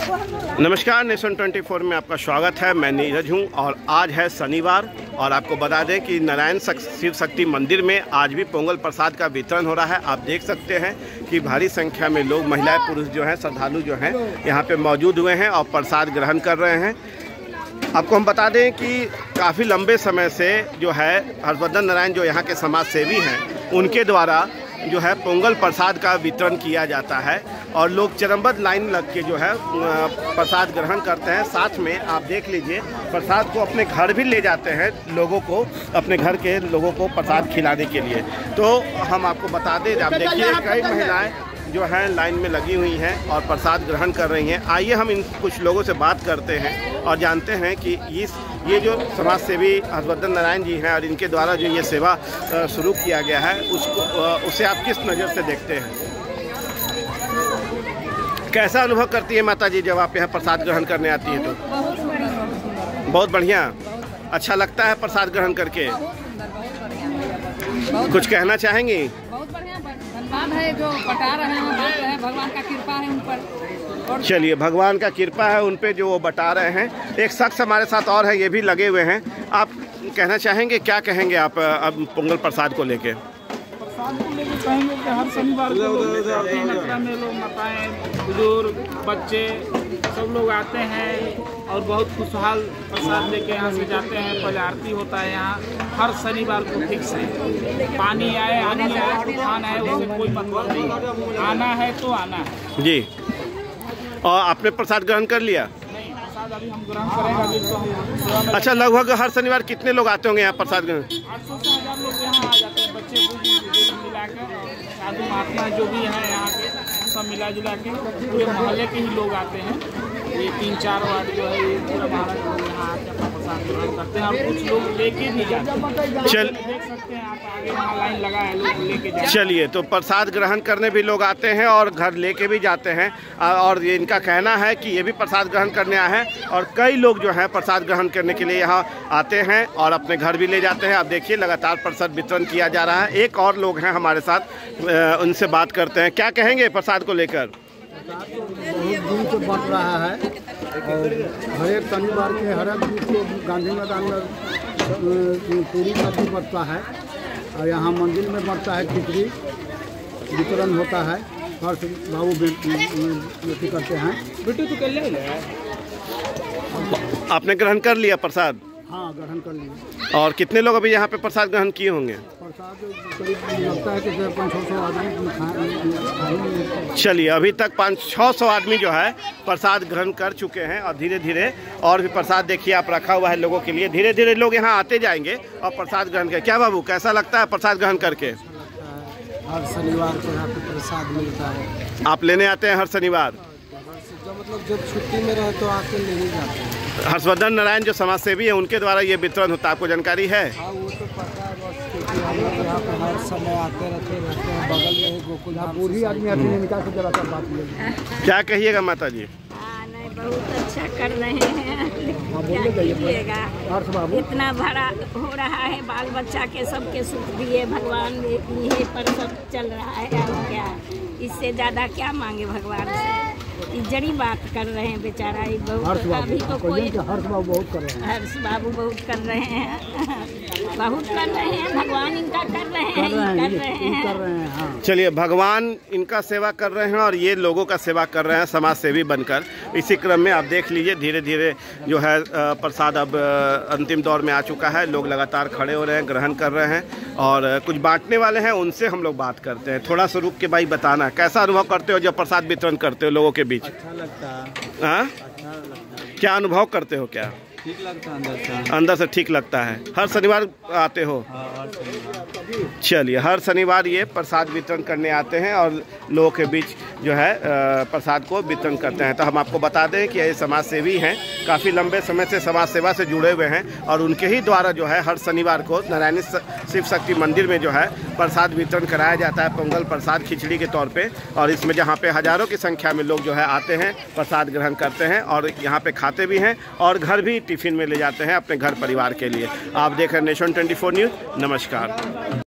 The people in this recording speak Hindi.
नमस्कार, नेशन 24 में आपका स्वागत है। मैं नीरज हूँ और आज है शनिवार और आपको बता दें कि नारायण शिव शक्ति मंदिर में आज भी पोंगल प्रसाद का वितरण हो रहा है। आप देख सकते हैं कि भारी संख्या में लोग, महिलाएँ, पुरुष जो हैं, श्रद्धालु जो हैं, यहाँ पे मौजूद हुए हैं और प्रसाद ग्रहण कर रहे हैं। आपको हम बता दें कि काफ़ी लंबे समय से जो है, हर्षवर्धन नारायण जो यहाँ के समाज सेवी हैं, उनके द्वारा जो है पोंगल प्रसाद का वितरण किया जाता है। और लोग चरमबद्ध लाइन लग के जो है प्रसाद ग्रहण करते हैं। साथ में आप देख लीजिए प्रसाद को अपने घर भी ले जाते हैं लोगों को अपने घर के लोगों को प्रसाद खिलाने के लिए। तो हम आपको बता दें आप देखिए कई महिलाएँ जो है लाइन में लगी हुई हैं और प्रसाद ग्रहण कर रही हैं। आइए हम इन कुछ लोगों से बात करते हैं और जानते हैं कि इस ये जो समाज सेवी हर्षवर्धन नारायण जी हैं और इनके द्वारा जो ये सेवा शुरू किया गया है उसको उसे आप किस नज़र से देखते हैं? कैसा अनुभव करती है माता जी जब आप यहाँ प्रसाद ग्रहण करने आती है तो? बहुत बढ़िया। अच्छा लगता है प्रसाद ग्रहण करके? कुछ कहना चाहेंगी? धन्यवाद है जो बटा रहे हैं भगवान का कृपा है उन पर। चलिए भगवान का कृपा है उन पे जो वो बता रहे हैं। एक शख्स हमारे साथ और है ये भी लगे हुए हैं। आप कहना चाहेंगे क्या कहेंगे आप अब पोंगल प्रसाद को लेके? कि हर शनिवार को लोग माताएँ बुज़ुर्ग बच्चे सब लोग आते हैं और बहुत खुशहाल प्रसाद लेके यहाँ से जाते हैं। पहले आरती होता है यहाँ हर शनिवार को फिक्स है। पानी आए आने आए तूफ़ान आए उससे कोई मतलब नहीं। आना है तो आना है। जी। और आपने प्रसाद ग्रहण कर लिया? नहीं प्रसाद अभी हम ग्रहण करेंगे अभी तो अच्छा लगभग हर शनिवार कितने लोग आते होंगे यहाँ प्रसाद ग्रहण? का हैं साधु महात्मा जो भी हैं यहाँ के, सब मिला जुला के पूरे मोहल्ले के ही लोग आते हैं। ये तीन चार वार्ड जो है, ये पूरा महाराज यहाँ आके अपना चल चलिए तो प्रसाद ग्रहण करने भी लोग आते हैं और घर लेके भी जाते हैं। और ये इनका कहना है कि ये भी प्रसाद ग्रहण करने आए हैं और कई लोग जो हैं प्रसाद ग्रहण करने के लिए यहाँ आते हैं और अपने घर भी ले जाते हैं। आप देखिए, लगातार प्रसाद वितरण किया जा रहा है। एक और लोग हैं हमारे साथ उनसे बात करते हैं। क्या कहेंगे प्रसाद को लेकर? बहुत दिन से बढ़ रहा है। और हर एक शनिवार के हर एक दिन को गांधी मैदान में पूरी सब्ज़ी बढ़ता है। और यहाँ मंदिर में बढ़ता है खिचड़ी वितरण होता है। हर्ष बाबू बेटी करते हैं। बेटे तो कर ले। आपने ग्रहण कर लिया प्रसाद? हाँ ग्रहण कर लिया। और कितने लोग अभी यहाँ पे प्रसाद ग्रहण किए होंगे? चलिए अभी तक पाँच छः सौ आदमी जो है प्रसाद ग्रहण कर चुके हैं और धीरे धीरे और भी प्रसाद देखिए आप रखा हुआ है लोगों के लिए। धीरे धीरे लोग यहाँ आते जाएँगे और प्रसाद ग्रहण कर क्या बाबू कैसा लगता है प्रसाद ग्रहण करके? हर शनिवार को यहाँ पे प्रसाद मिलता है। आप लेने आते हैं हर शनिवार? मतलब जब छुट्टी में रहे तो आके ले ही जाते हैं। हर्षवर्धन नारायण जो समाज सेवी है उनके द्वारा ये वितरण होता है। आपको जानकारी है? हाँ वो तो पता है बस क्योंकि हम लोग यहाँ पे हर समय आते रहते रहते हैं। बगल में ही गोकुल बूढ़ी आदमी आती है निकाल से जरा बात क्या कहिएगा माता जी नहीं बहुत अच्छा कर रहे हैं। क्या कीजिएगा इतना भरा हो रहा है बाल बच्चा के सबके सुख दिए भगवान ये पर सब चल रहा है और क्या? इससे ज़्यादा क्या मांगे भगवान से? जड़ी बात कर रहे हैं बेचारा ये बहुत अभी तो कोई हर्ष बाबू बहुत कर रहे हैं। हर्ष बाबू बहुत कर रहे हैं। बहुत कर रहे हैं भगवान इनका कर रहे हैं कर रहे हैं कर रहे हैं। हाँ चलिए भगवान इनका सेवा कर रहे हैं और ये लोगों का सेवा कर रहे हैं समाज सेवी बनकर। इसी क्रम में आप देख लीजिए धीरे धीरे जो है प्रसाद अब अंतिम दौर में आ चुका है। लोग लगातार खड़े हो रहे हैं ग्रहण कर रहे हैं और कुछ बांटने वाले हैं उनसे हम लोग बात करते हैं। थोड़ा सा रुक के भाई बताना कैसा अनुभव करते हो जब प्रसाद वितरण करते हो लोगों के बीच? अच्छा लगता है। हाँ? अच्छा लगता है। क्या अनुभव करते हो क्या? ठीक लगता है अंदर से? अंदर से ठीक लगता है। हर शनिवार आते हो? हाँ चलिए हर शनिवार ये प्रसाद वितरण करने आते हैं और लोगों के बीच जो है प्रसाद को वितरण करते हैं। तो हम आपको बता दें कि ये समाज सेवी हैं। काफ़ी लंबे समय से समाज सेवा से जुड़े हुए हैं और उनके ही द्वारा जो है हर शनिवार को नारायणी शिव शक्ति मंदिर में जो है प्रसाद वितरण कराया जाता है पोंगल प्रसाद खिचड़ी के तौर पे। और इसमें जहाँ पे हज़ारों की संख्या में लोग जो है आते हैं, प्रसाद ग्रहण करते हैं और यहाँ पे खाते भी हैं और घर भी टिफ़िन में ले जाते हैं अपने घर परिवार के लिए। आप देख रहे हैं नेशन ट्वेंटी न्यूज़, नमस्कार।